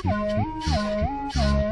Thank you.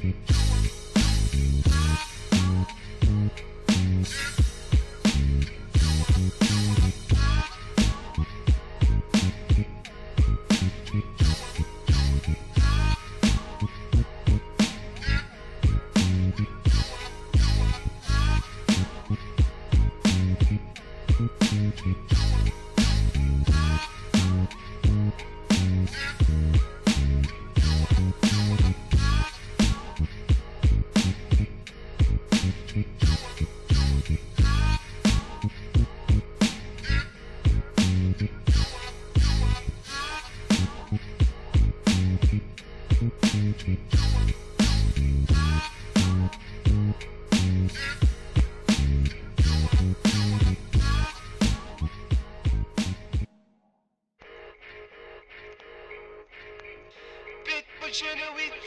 Cheers. future that we